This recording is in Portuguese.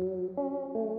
Música